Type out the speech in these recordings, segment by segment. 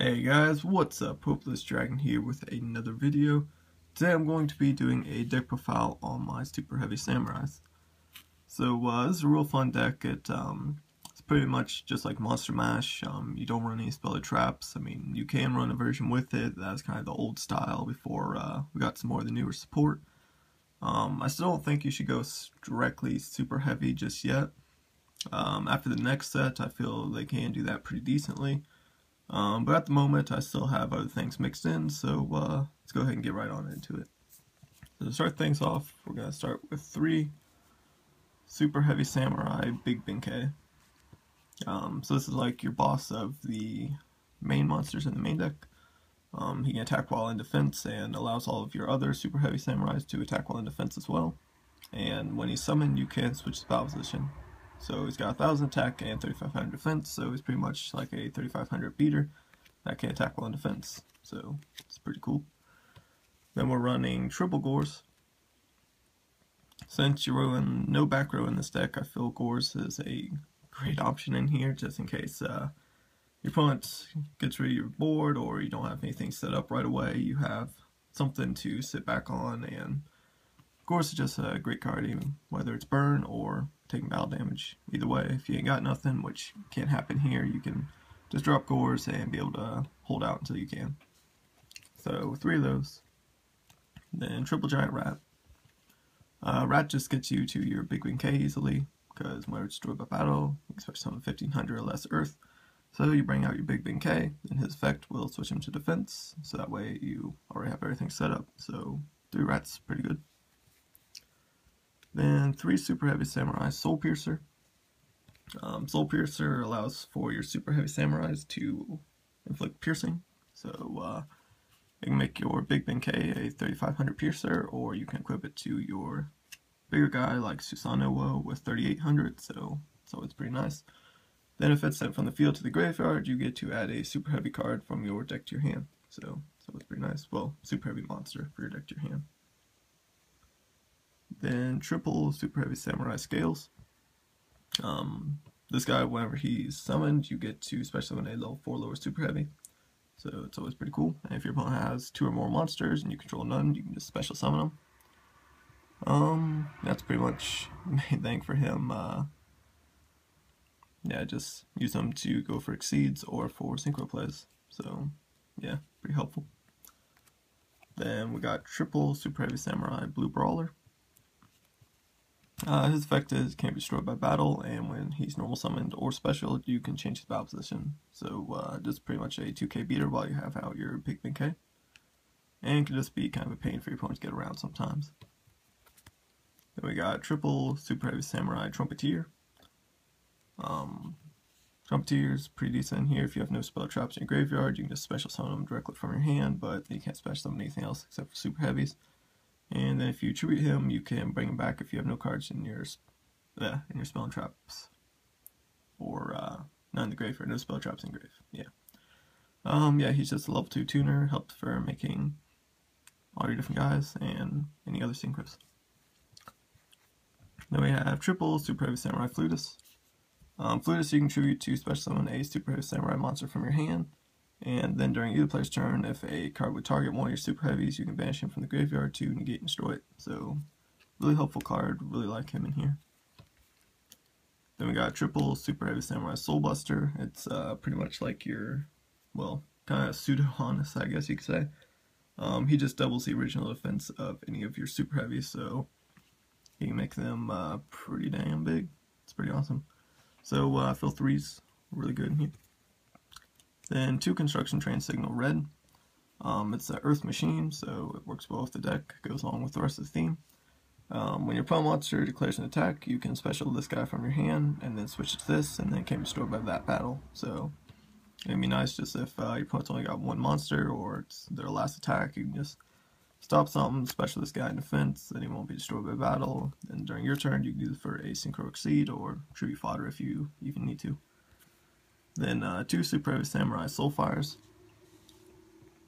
Hey guys, what's up? Hopeless Dragon here with another video. Today I'm going to be doing a deck profile on my Super Heavy Samurais. So uh, this is a real fun deck. It, um, it's pretty much just like Monster Mash. Um, you don't run any spell or traps. I mean, you can run a version with it. That's kind of the old style before uh, we got some more of the newer support. Um, I still don't think you should go directly super heavy just yet. Um, after the next set, I feel they can do that pretty decently. Um, but at the moment, I still have other things mixed in, so uh, let's go ahead and get right on into it. So to start things off, we're going to start with three Super Heavy Samurai Big Benkei. Um, so this is like your boss of the main monsters in the main deck. Um, he can attack while in defense and allows all of your other Super Heavy Samurais to attack while in defense as well. And when he's summoned, you can switch the battle position. So he's got 1000 attack and 3500 defense, so he's pretty much like a 3500 beater that can attack while in defense. So it's pretty cool. Then we're running triple Gorz. Since you're running no back row in this deck, I feel Gorz is a great option in here just in case uh, your opponent gets rid of your board or you don't have anything set up right away. You have something to sit back on and Gorz is just a great card even whether it's burn or taking battle damage. Either way, if you ain't got nothing, which can't happen here, you can just drop Gorz and be able to hold out until you can. So three of those. Then triple giant rat. Uh, rat just gets you to your big Benkei easily, because when it's destroyed by battle, you some 1500 or less earth. So you bring out your big Benkei, and his effect will switch him to defense, so that way you already have everything set up. So three rats, pretty good. Then three super heavy samurai soul piercer. Um, soul piercer allows for your super heavy samurais to inflict piercing. So uh, you can make your big Benkei a 3500 piercer, or you can equip it to your bigger guy like Susanowo with 3800. So so it's always pretty nice. Then if it's sent from the field to the graveyard, you get to add a super heavy card from your deck to your hand. So, so it's pretty nice. Well, super heavy monster for your deck to your hand. Then triple super heavy samurai scales. Um, this guy, whenever he's summoned, you get to special summon a level 4 lower super heavy. So it's always pretty cool. And if your opponent has two or more monsters and you control none, you can just special summon them. Um, that's pretty much the main thing for him. Uh, yeah, just use them to go for exceeds or for synchro plays. So, yeah, pretty helpful. Then we got triple super heavy samurai blue brawler. Uh, his effect is can't be destroyed by battle, and when he's normal summoned or special, you can change his battle position. So uh, just pretty much a 2k beater while you have out your big K. And can just be kind of a pain for your opponent to get around sometimes. Then we got triple super heavy samurai trumpeter. Um, is pretty decent here. If you have no spell traps in your graveyard, you can just special summon them directly from your hand, but you can't special summon anything else except for super heavies. And then if you tribute him, you can bring him back if you have no cards in your uh, in your spell and traps. Or uh, not in the grave, graveyard, no spell traps in grave. Yeah. Um, yeah, he's just a level 2 tuner, helps for making all your different guys and any other synchros. Then we have triple Super Heavy Samurai Flutist. Um, Flutist you can tribute to special summon a Super Heavy Samurai monster from your hand. And then during either player's turn, if a card would target one of your super heavies, you can banish him from the graveyard to negate and destroy it. So, really helpful card. Really like him in here. Then we got triple super heavy samurai soul buster. It's uh, pretty much like your, well, kind of pseudo honest, I guess you could say. Um, he just doubles the original defense of any of your super heavies, so you can make them uh, pretty damn big. It's pretty awesome. So uh, fill threes really good in here. Then two construction train signal red. Um, it's an earth machine, so it works well with the deck, goes along with the rest of the theme. Um, when your opponent monster declares an attack, you can special this guy from your hand, and then switch to this, and then it can be destroyed by that battle. So it'd be nice just if uh, your opponent's only got one monster, or it's their last attack, you can just stop something, special this guy in defense, then he won't be destroyed by battle. And during your turn, you can do this for a synchro exceed or tribute fodder if you even need to. Then uh, two Super Heavy Samurai Soulfires.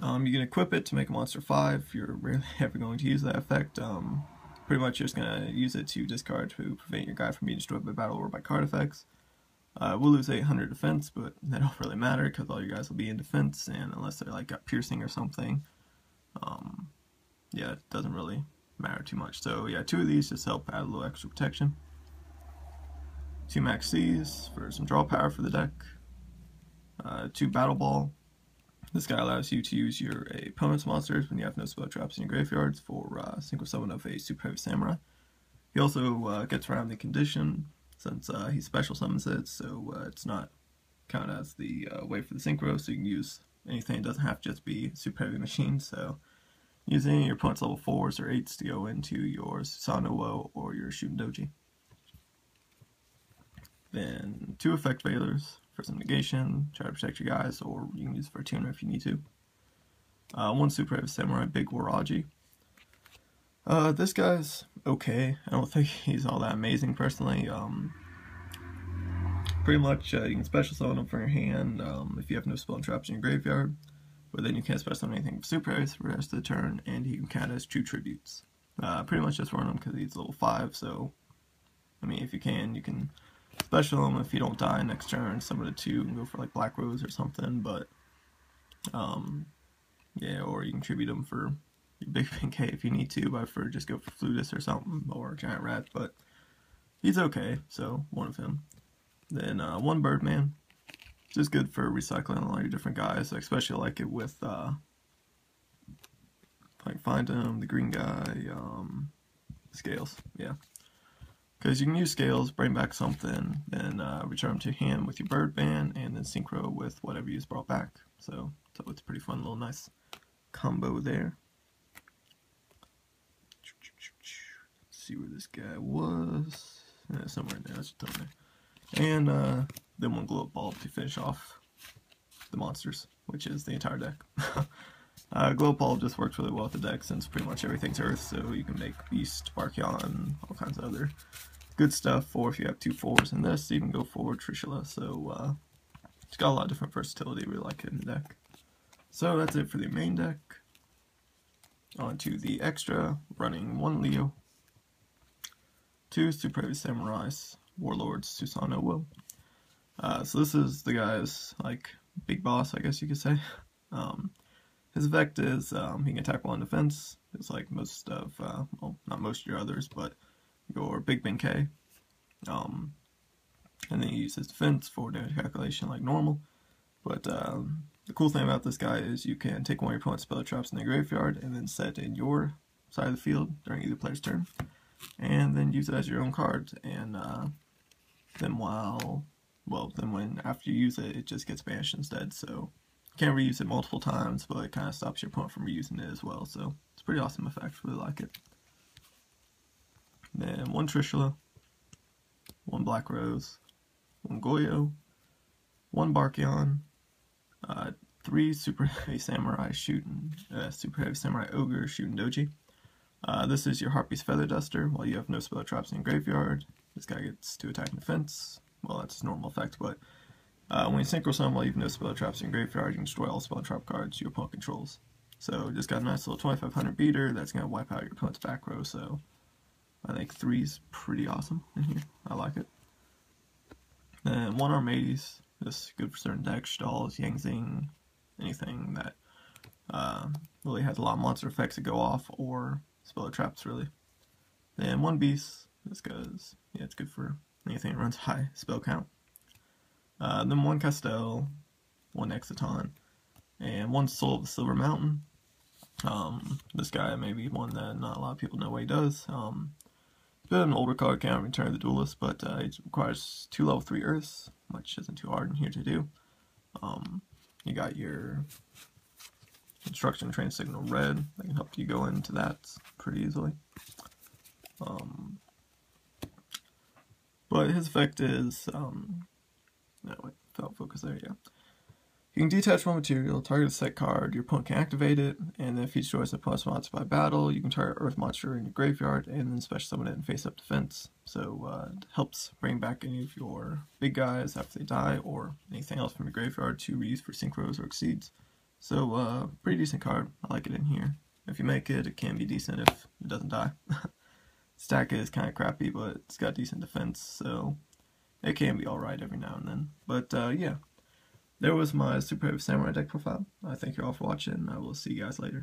Um, you can equip it to make a monster 5. You're rarely ever going to use that effect. Um, pretty much you're just going to use it to discard to prevent your guy from being destroyed by battle or by card effects. Uh, we'll lose 800 defense, but that don't really matter because all you guys will be in defense, and unless they're like got piercing or something, um, yeah, it doesn't really matter too much. So yeah, two of these just help add a little extra protection. Two Maxx C's for some draw power for the deck. Uh, Battle Ball. This guy allows you to use your opponent's monsters when you have no spell traps in your graveyards for uh, single summon of a Super Heavy Samurai. He also uh, gets around the condition since uh, he special summons it, so uh, it's not counted as the uh, way for the synchro, so you can use anything. It doesn't have to just be super heavy machine, so use any of your opponent's level 4s or 8s to go into your Susanowo or your Shutendoji. Then two effect veilers for some negation, try to protect your guys, or you can use it for a tuner if you need to. Uh, one super heavy samurai, Big Waraji. Uh, this guy's okay. I don't think he's all that amazing personally. Um, pretty much uh, you can special summon him from your hand um, if you have no spell traps in your graveyard. But then you can't special summon anything super heavy for the rest of the turn, and he can count as two tributes. Uh, pretty much just run him because he's level 5, so I mean, if you can, you can special him if you don't die next turn, summon a 2 and go for like Black Rose or something, but um, yeah, or you can tribute him for Big Benkei if you need to, but for just go for Flutist or something, or Giant Rat, but he's okay, so one of him. Then uh, one Birdman, just good for recycling a lot of different guys, I especially like it with, uh, I find him, the green guy, um, Scales, yeah. Because you can use Scales, bring back something, then uh, return to him with your Birdman, and then synchro with whatever you just brought back. So, so it's a pretty fun little nice combo there. see where this guy was. Yeah, somewhere in there. Let's just there. And uh, then one glow up bulb to finish off the monsters, which is the entire deck. uh, glow up just works really well with the deck since pretty much everything's Earth, so you can make Beast, Barkion, all kinds of other good stuff. Or if you have two fours in this, you can go for Trishula. So uh, it's got a lot of different versatility. Really like it in the deck. So that's it for the main deck. On to the extra, running one Leo, two Super Heavy Samurais, Warlords, Susanoo Will. Uh, so this is the guy's, like, big boss, I guess you could say. Um, his effect is um, he can attack while in defense. It's like most of, uh, well, not most of your others, but your Big Ben Um, and then he uses defense for damage calculation like normal. But um, the cool thing about this guy is you can take one of your opponent's spell traps in the graveyard and then set in your side of the field during either player's turn and then use it as your own card. And uh, then while, well, then when after you use it, it just gets banished instead. So you can't reuse it multiple times, but it kind of stops your opponent from reusing it as well. So it's a pretty awesome effect. Really like it. Then one Trishula, one Black Rose, one Goyo, one Barkion, uh, three Super Heavy Samurai shooting, uh, Super Heavy Samurai Ogre Shutendoji, uh, this is your Harpy's Feather Duster. While you have no spell traps in your graveyard, this guy gets to attack and defense. Well, that's normal effect, but uh, when you synchro summon while you have no spell traps in graveyard, you can destroy all spell trap cards your opponent controls. So just got a nice little 2500 beater that's going to wipe out your opponent's back row, so I think three is pretty awesome in here. I like it. Then one Armades, just good for certain decks, stalls, Yangzing, anything that uh, really has a lot of monster effects that go off, or Spell traps, really. Then one beast. This goes, yeah, it's good for anything that runs high spell count. Uh, then one Castel, one Exciton, and one Soul of the Silver Mountain. Um, this guy may be one that not a lot of people know what he does. Um, bit of an older card, can't return the duelist, but uh, it requires two level 3 Earths, which isn't too hard in here to do. Um, you got your Construction train signal red. that can help you go into that pretty easily. Um, but his effect is, um, no wait, felt focus there, yeah. You can detach one material, target a set card, your opponent can activate it, and then if he destroys a opponent's monster by battle, you can target Earth monster in your graveyard and then special summon it and face up defense. So uh, it helps bring back any of your big guys after they die, or anything else from your graveyard to reuse for synchros or exceeds. So, uh, pretty decent card. I like it in here. If you make it, it can be decent if it doesn't die. Stack is kind of crappy, but it's got decent defense, so it can be alright every now and then. But uh, yeah, there was my Super Heavy Samurai deck profile. I thank you all for watching. And I will see you guys later.